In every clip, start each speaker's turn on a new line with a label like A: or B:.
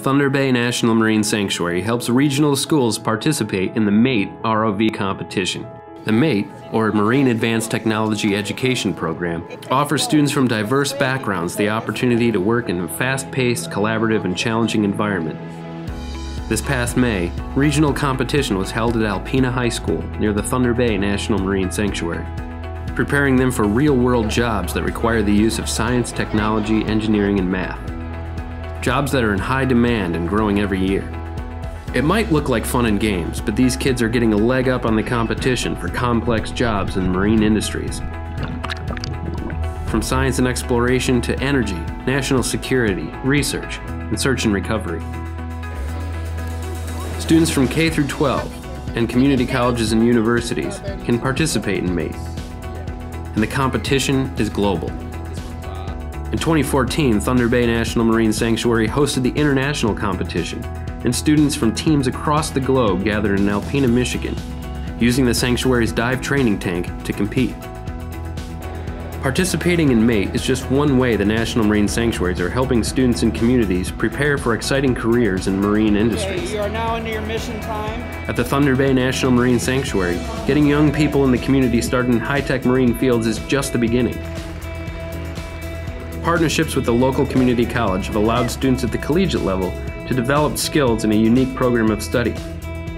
A: Thunder Bay National Marine Sanctuary helps regional schools participate in the MATE ROV competition. The MATE, or Marine Advanced Technology Education Program, offers students from diverse backgrounds the opportunity to work in a fast paced, collaborative, and challenging environment. This past May, regional competition was held at Alpena High School near the Thunder Bay National Marine Sanctuary, preparing them for real world jobs that require the use of science, technology, engineering, and math. Jobs that are in high demand and growing every year. It might look like fun and games, but these kids are getting a leg up on the competition for complex jobs in marine industries. From science and exploration to energy, national security, research, and search and recovery. Students from K through 12 and community colleges and universities can participate in MATE. And the competition is global. In 2014, Thunder Bay National Marine Sanctuary hosted the international competition and students from teams across the globe gathered in Alpena, Michigan, using the sanctuary's dive training tank to compete. Participating in MATE is just one way the National Marine Sanctuaries are helping students and communities prepare for exciting careers in marine industries.
B: Okay, you are now into your mission time.
A: At the Thunder Bay National Marine Sanctuary, getting young people in the community started in high-tech marine fields is just the beginning. Partnerships with the local community college have allowed students at the collegiate level to develop skills in a unique program of study.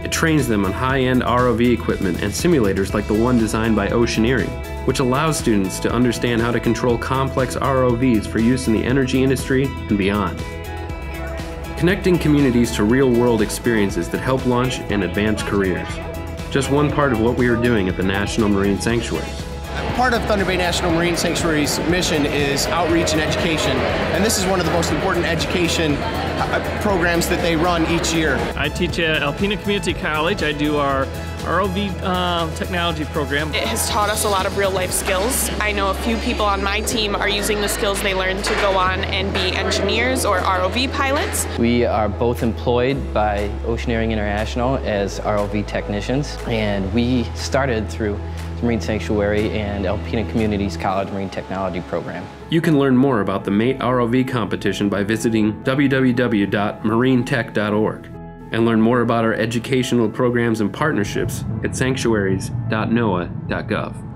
A: It trains them on high-end ROV equipment and simulators like the one designed by Oceaneering, which allows students to understand how to control complex ROVs for use in the energy industry and beyond. Connecting communities to real-world experiences that help launch and advance careers. Just one part of what we are doing at the National Marine Sanctuaries.
C: Part of Thunder Bay National Marine Sanctuary's mission is outreach and education, and this is one of the most important education uh, programs that they run each year.
D: I teach at Alpena Community College. I do our ROV uh, technology program.
E: It has taught us a lot of real life skills. I know a few people on my team are using the skills they learned to go on and be engineers or ROV pilots.
F: We are both employed by Oceaneering International as ROV technicians, and we started through Marine Sanctuary and Alpena Communities College Marine Technology Program.
A: You can learn more about the MATE ROV competition by visiting www.marinetech.org and learn more about our educational programs and partnerships at sanctuaries.noaa.gov.